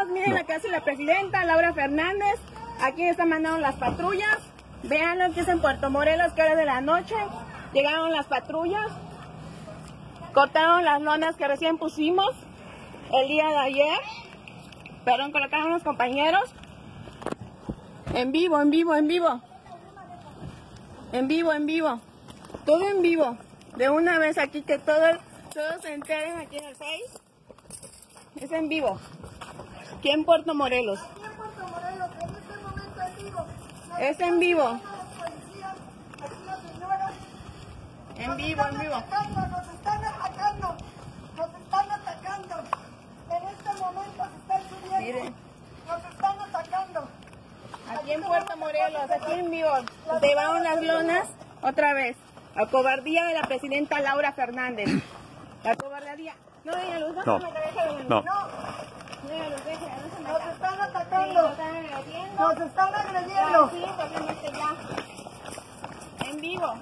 todos, miren la que hace la presidenta Laura Fernández. Aquí están mandando las patrullas. Vean lo que es en Puerto Morelos, que hora de la noche. Llegaron las patrullas. Cortaron las lonas que recién pusimos el día de ayer. Perdón, colocaron los compañeros. En vivo, en vivo, en vivo. En vivo, en vivo. Todo en vivo. De una vez aquí que todos, todos se enteren aquí en el Face. Es en vivo. Aquí en Puerto Morelos. Aquí en Puerto Morelos, en este momento en vivo. Nos Es en vivo. están los policías, aquí las señoras, En nos vivo, están en vivo. atacando, nos están atacando, nos están atacando. En este momento se están subiendo. Miren. Nos están atacando. Aquí en Puerto Morelos, aquí en vivo. Se llevaron las lonas otra vez. La cobardía de la presidenta Laura Fernández. La cobardía. No, Luz, No. No. No, Doña Luz, deje, no se me nos haga. están Sí, nos atacando. están agrediendo. Nos están agrediendo. Sí, totalmente ya. En vivo.